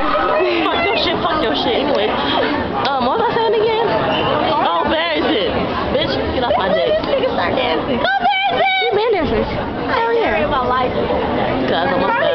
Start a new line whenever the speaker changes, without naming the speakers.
fuck your shit, fuck your shit. Anyway, um, what was I saying again? Oh, Barrington. Bitch, get off my dick.
This nigga start dancing. Go dancing!
You been dancing.
Hell yeah. I care about life.
Cause I'm a